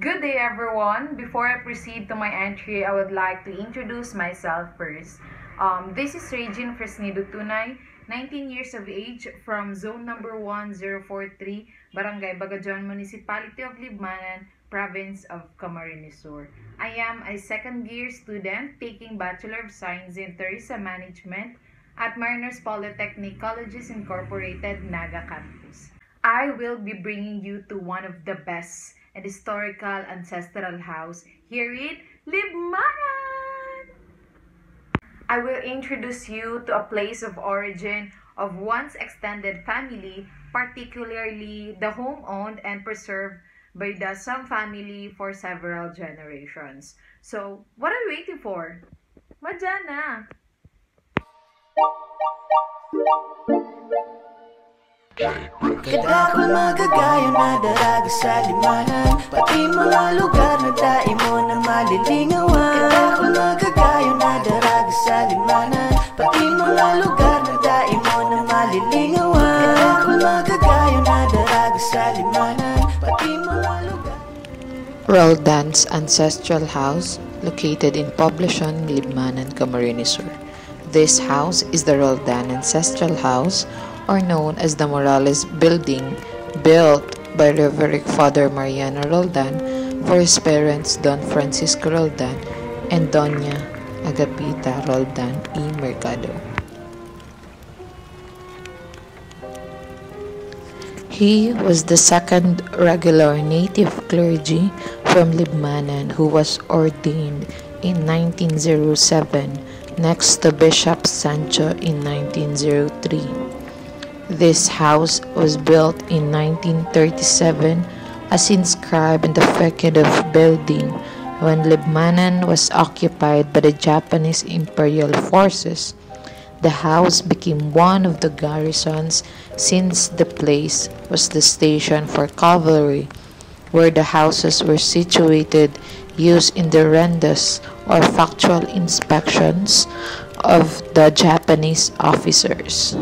Good day everyone! Before I proceed to my entry, I would like to introduce myself first. Um, this is Regine Fresnido Tunay, 19 years of age from zone number 1043, Barangay Bagajon, Municipality of Libmanan, Province of Camarines Sur. I am a second year student taking Bachelor of Science in Tourism Management at Mariners Polytechnic Colleges Incorporated, Naga Campus. I will be bringing you to one of the best and historical ancestral house here in Libmanan. I will introduce you to a place of origin of one's extended family, particularly the home owned and preserved by the Sum family for several generations. So, what are you waiting for? Madyan! Kadakol magagayo na daraga sa limanan Pati mga lugar na dai mo na malilingawan. Kadakol magagayo na daraga sa limanan Pati mga lugar na dai mo na malilingawan. Kadakol magagayo na daraga sa limanan Pati mga lugar Roldan's ancestral house, located in Poblacion, Libmanan, Camarines Sur. This house is the Roldan Ancestral House, or known as the Morales Building, built by Reverend Father Mariano Roldan for his parents Don Francisco Roldan and Doña Agapita Roldan y Mercado. He was the second regular native clergy from Libmanan who was ordained in 1907 next to Bishop Sancho in 1903. This house was built in 1937 as inscribed in the of building when Libmanan was occupied by the Japanese imperial forces. The house became one of the garrisons since the place was the station for cavalry, where the houses were situated used in the rondas or factual inspections of the Japanese officers.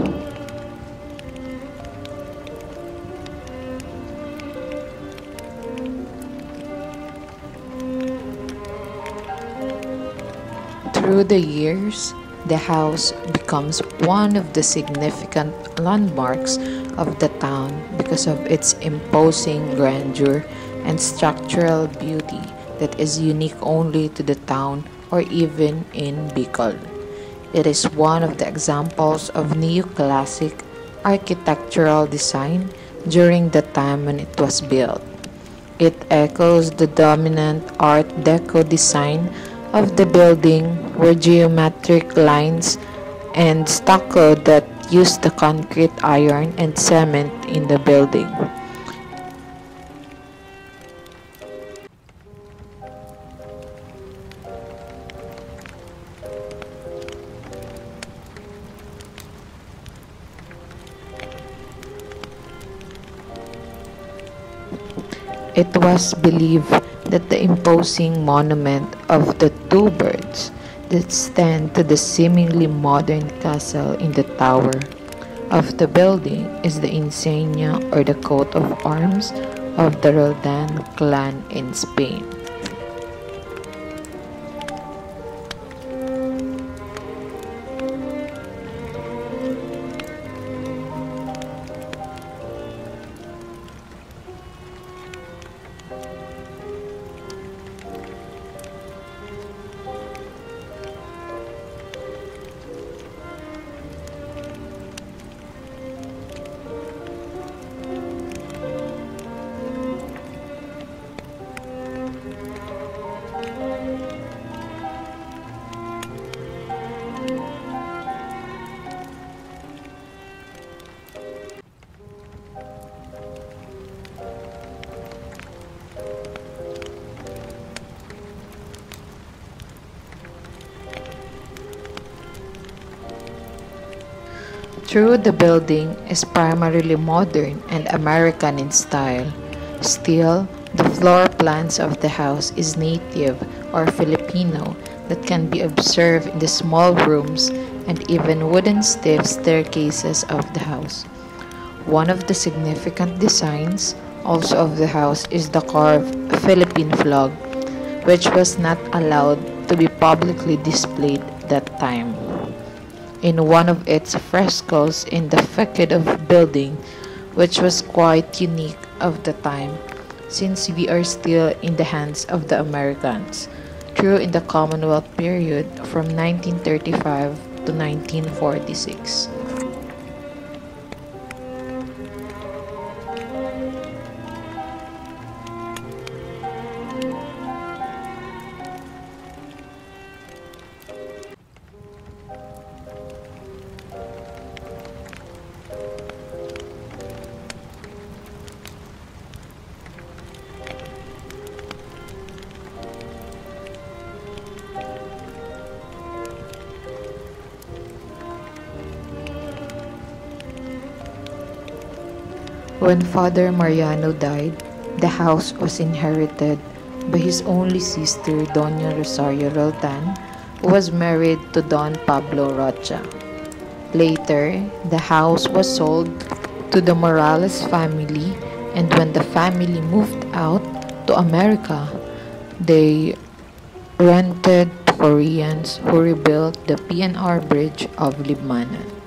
Through the years, the house becomes one of the significant landmarks of the town because of its imposing grandeur and structural beauty that is unique only to the town or even in Bicol. It is one of the examples of neoclassic architectural design during the time when it was built. It echoes the dominant Art Deco design of the building were geometric lines and stucco that used the concrete iron and cement in the building. It was believed that the imposing monument of the two birds that stand to the seemingly modern castle in the tower of the building is the insignia or the coat of arms of the Roldan clan in Spain. Through the building is primarily modern and American in style. Still, the floor plans of the house is native or Filipino that can be observed in the small rooms and even wooden stiff staircases of the house. One of the significant designs also of the house is the carved Philippine flag, which was not allowed to be publicly displayed that time. In one of its frescoes in the facade of building, which was quite unique of the time, since we are still in the hands of the Americans, true in the Commonwealth period from 1935 to 1946. When Father Mariano died, the house was inherited by his only sister, Doña Rosario Roldan, who was married to Don Pablo Rocha. Later, the house was sold to the Morales family, and when the family moved out to America, they rented Koreans who rebuilt the PNR Bridge of Libmanan.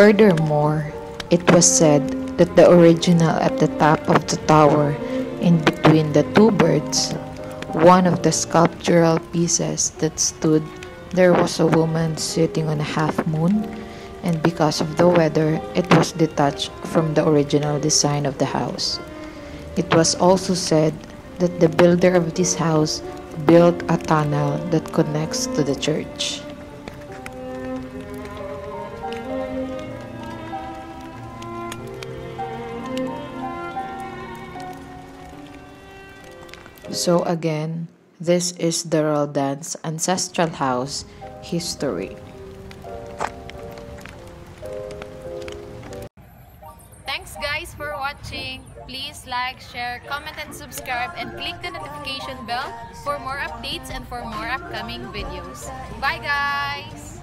Furthermore, it was said that the original at the top of the tower, in between the two birds, one of the sculptural pieces that stood, there was a woman sitting on a half moon, and because of the weather, it was detached from the original design of the house. It was also said that the builder of this house built a tunnel that connects to the church. So again, this is the Roldan's ancestral house history. Thanks guys for watching. Please like, share, comment and subscribe and click the notification bell for more updates and for more upcoming videos. Bye guys!